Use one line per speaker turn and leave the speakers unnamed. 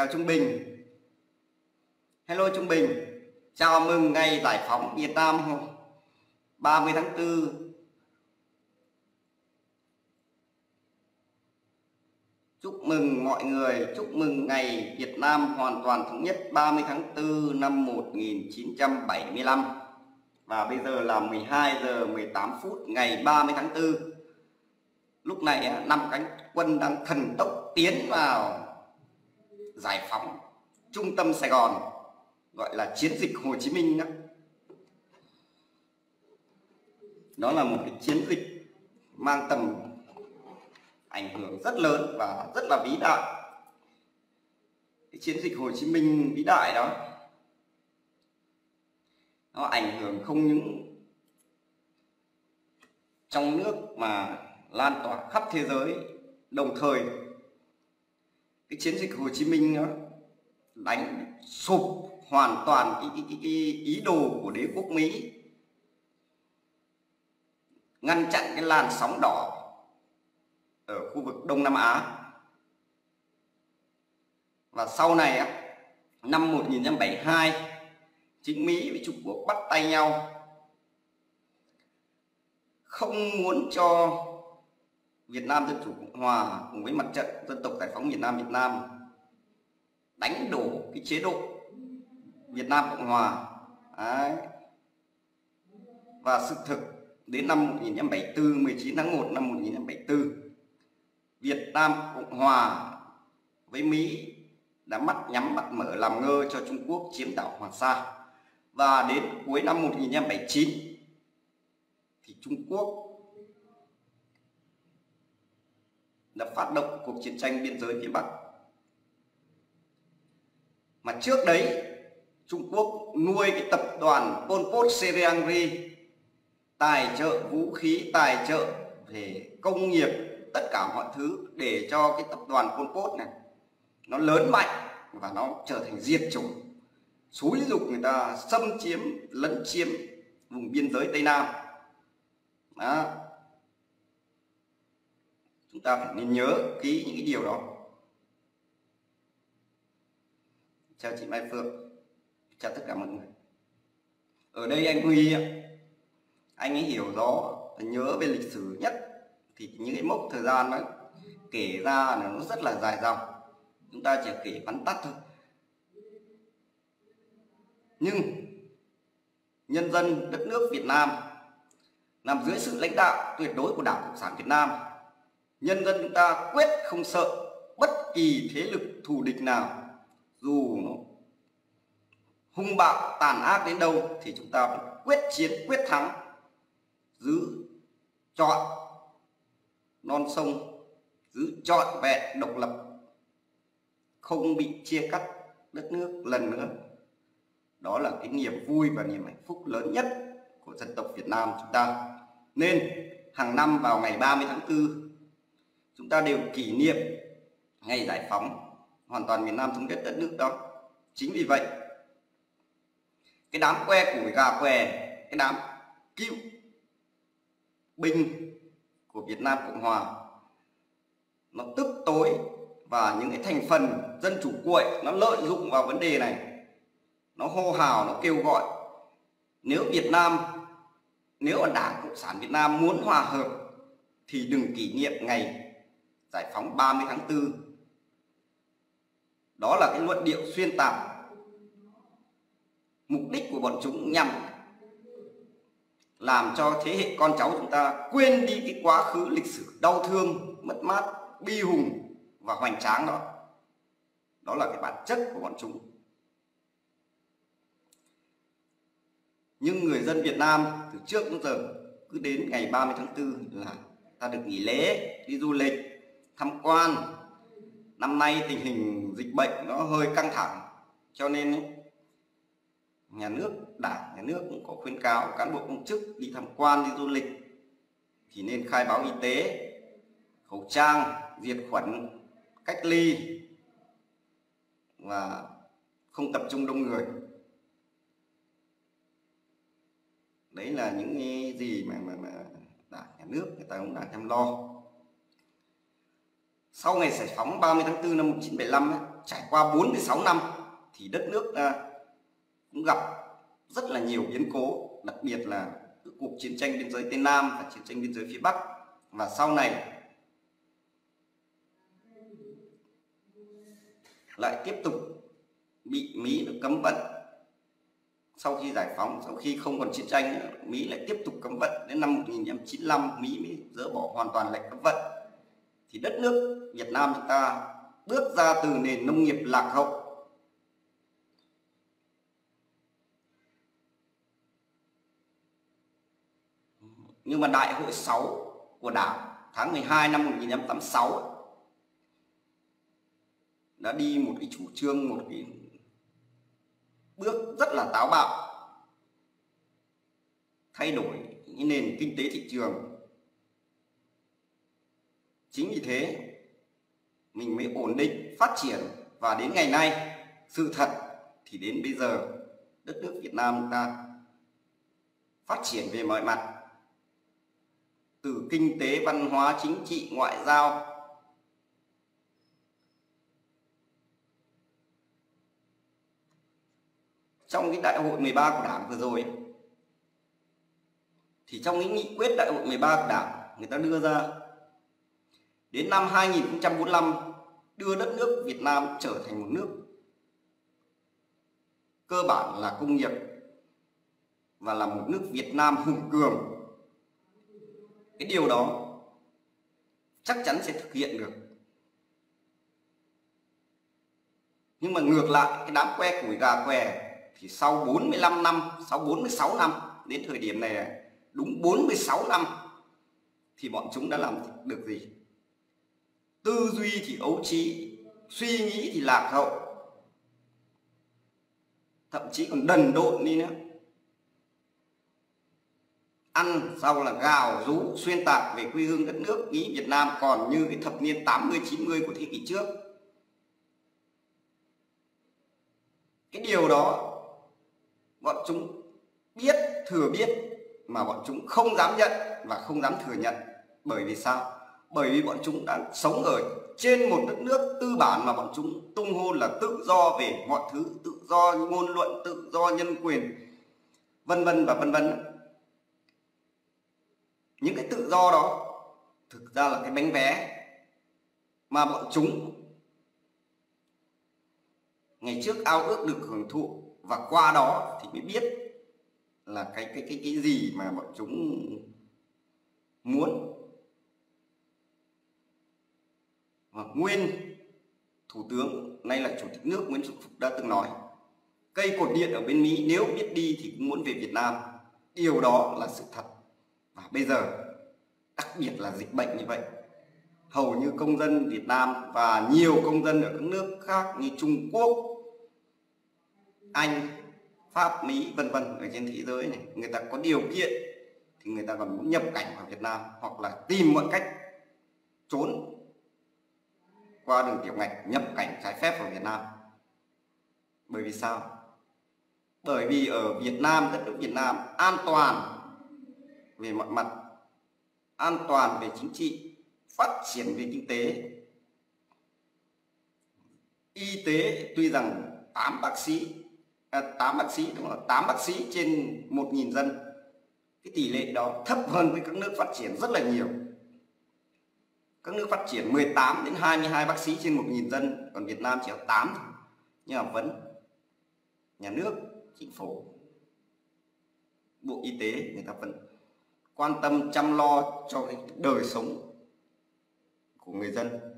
chào Trung Bình. Hello Trung Bình. Chào mừng ngày giải phóng Việt Nam 30 tháng 4 Chúc mừng mọi người, chúc mừng ngày Việt Nam hoàn toàn thống nhất 30 tháng 4 năm 1975 Và bây giờ là 12 giờ 18 phút ngày 30 tháng 4 Lúc này năm cánh quân đang thần tốc tiến vào giải phóng trung tâm Sài Gòn, gọi là chiến dịch Hồ Chí Minh đó. Đó là một cái chiến dịch mang tầm ảnh hưởng rất lớn và rất là vĩ đại. Cái chiến dịch Hồ Chí Minh vĩ đại đó, nó ảnh hưởng không những trong nước mà lan tỏa khắp thế giới, đồng thời cái chiến dịch Hồ Chí Minh nó đánh sụp hoàn toàn cái, cái, cái, cái ý đồ của đế quốc Mỹ. Ngăn chặn cái làn sóng đỏ ở khu vực Đông Nam Á. Và sau này á, năm 1972 chính Mỹ với Trung Quốc bắt tay nhau. Không muốn cho Việt Nam Dân Chủ Cộng Hòa cùng với mặt trận dân tộc giải phóng Việt Nam Việt Nam đánh đổ cái chế độ Việt Nam Cộng Hòa Đấy. và sự thực đến năm 1974 19 tháng 1 năm 1974 Việt Nam Cộng Hòa với Mỹ đã mắt nhắm mắt mở làm ngơ cho Trung Quốc chiếm đảo Hoàng Sa và đến cuối năm 1979 thì Trung Quốc đã phát động cuộc chiến tranh biên giới phía Bắc. Mà trước đấy, Trung Quốc nuôi cái tập đoàn Pol Pot Seriangri tài trợ vũ khí, tài trợ về công nghiệp, tất cả mọi thứ để cho cái tập đoàn Pol Pot này, nó lớn mạnh và nó trở thành diệt chủng. Xúi dục người ta xâm chiếm, lấn chiếm vùng biên giới Tây Nam. Đó chúng ta phải nên nhớ kỹ những cái điều đó. Chào chị Mai Phượng. Chào tất cả mọi người. Ở đây anh Huy anh ấy hiểu rõ nhớ về lịch sử nhất. Thì những cái mốc thời gian ấy kể ra là nó rất là dài dòng. Chúng ta chỉ kể vắn tắt thôi. Nhưng nhân dân đất nước Việt Nam, nằm dưới sự lãnh đạo tuyệt đối của Đảng Cộng sản Việt Nam nhân dân chúng ta quyết không sợ bất kỳ thế lực thù địch nào, dù nó hung bạo, tàn ác đến đâu thì chúng ta phải quyết chiến, quyết thắng giữ chọn non sông, giữ trọn vẹn độc lập, không bị chia cắt đất nước lần nữa. Đó là cái niềm vui và niềm hạnh phúc lớn nhất của dân tộc Việt Nam chúng ta. Nên hàng năm vào ngày 30 tháng 4 chúng ta đều kỷ niệm ngày giải phóng hoàn toàn miền Nam thống nhất đất nước đó. Chính vì vậy, cái đám que củi gà què, cái đám cựu binh của Việt Nam Cộng Hòa, nó tức tối và những cái thành phần dân chủ cuội nó lợi dụng vào vấn đề này. Nó hô hào, nó kêu gọi. Nếu Việt Nam, nếu ở Đảng Cộng sản Việt Nam muốn hòa hợp thì đừng kỷ niệm ngày giải phóng 30 tháng 4 đó là cái luận điệu xuyên tạc. Mục đích của bọn chúng nhằm làm cho thế hệ con cháu chúng ta quên đi cái quá khứ lịch sử đau thương, mất mát, bi hùng và hoành tráng đó. Đó là cái bản chất của bọn chúng. Nhưng người dân Việt Nam từ trước đến giờ cứ đến ngày 30 tháng 4 là ta được nghỉ lễ, đi du lịch tham quan. Năm nay tình hình dịch bệnh nó hơi căng thẳng cho nên ấy, nhà nước đảng nhà nước cũng có khuyến cáo cán bộ công chức đi tham quan đi du lịch. Thì nên khai báo y tế khẩu trang diệt khuẩn cách ly và không tập trung đông người. Đấy là những cái gì mà mà, mà đảng nhà nước người ta cũng đã chăm lo sau ngày giải phóng 30 tháng 4 năm 1975 trải qua 46 năm thì đất nước ta cũng gặp rất là nhiều biến cố đặc biệt là cuộc chiến tranh biên giới tây nam và chiến tranh biên giới phía bắc. Và sau này lại tiếp tục bị Mỹ được cấm vận. Sau khi giải phóng sau khi không còn chiến tranh nữa, Mỹ lại tiếp tục cấm vận. Đến năm 1995 Mỹ mới dỡ bỏ hoàn toàn lệnh cấm vận thì đất nước Việt Nam chúng ta bước ra từ nền nông nghiệp lạc hậu. Nhưng mà đại hội 6 của Đảng tháng 12 năm 1986 đã đi một cái chủ trương, một cái bước rất là táo bạo, thay đổi những nền kinh tế thị trường chính vì thế, mình mới ổn định, phát triển và đến ngày nay, sự thật thì đến bây giờ, đất nước Việt Nam ta phát triển về mọi mặt. Từ kinh tế, văn hóa, chính trị, ngoại giao, trong cái đại hội 13 của Đảng vừa rồi, thì trong cái nghị quyết đại hội 13 của Đảng, người ta đưa ra đến năm 2045 đưa đất nước Việt Nam trở thành một nước cơ bản là công nghiệp và là một nước Việt Nam hùng cường. Cái điều đó chắc chắn sẽ thực hiện được. Nhưng mà ngược lại, cái đám que củi gà què thì sau 45 năm, sau 46 năm, đến thời điểm này, đúng 46 năm thì bọn chúng đã làm được gì? Tư duy thì ấu trí suy nghĩ thì lạc hậu thậm chí còn đần độn đi nữa ăn sau là gào rú, xuyên tạc về quê hương đất nước, nghĩ Việt Nam còn như cái thập niên 80 90 của thế kỷ trước. Cái điều đó, bọn chúng biết, thừa biết, mà bọn chúng không dám nhận và không dám thừa nhận. Bởi vì sao? Bởi vì bọn chúng đang sống ở trên một đất nước tư bản mà bọn chúng tung hô là tự do về mọi thứ, tự do ngôn luận, tự do nhân quyền, vân vân và vân vân. Những cái tự do đó thực ra là cái bánh vé mà bọn chúng ngày trước ao ước được hưởng thụ và qua đó thì mới biết là cái cái cái cái gì mà bọn chúng muốn. Mà nguyên thủ tướng nay là chủ tịch nước Nguyễn Xuân Phúc đã từng nói cây cột điện ở bên Mỹ nếu biết đi thì cũng muốn về Việt Nam. Điều đó là sự thật. Và bây giờ đặc biệt là dịch bệnh như vậy hầu như công dân Việt Nam và nhiều công dân ở các nước khác như Trung Quốc, Anh, Pháp, Mỹ vân vân ở trên thế giới này người ta có điều kiện thì người ta còn muốn nhập cảnh vào Việt Nam hoặc là tìm mọi cách trốn qua đường tiểu ngạch nhập cảnh trái phép vào Việt Nam. Bởi vì sao? Bởi vì ở Việt Nam đất nước Việt Nam an toàn về mọi mặt an toàn về chính trị phát triển về kinh tế. Y tế tuy rằng 8 bác sĩ à, 8 bác sĩ đúng không? 8 bác sĩ trên 1.000 dân cái tỷ lệ đó thấp hơn với các nước phát triển rất là nhiều các nước phát triển 18 đến 22 bác sĩ trên 1.000 dân, còn Việt Nam chỉ có 8 thôi. Nhưng mà vẫn nhà nước, chính phủ, bộ y tế người ta vẫn quan tâm chăm lo cho cái đời sống của người dân.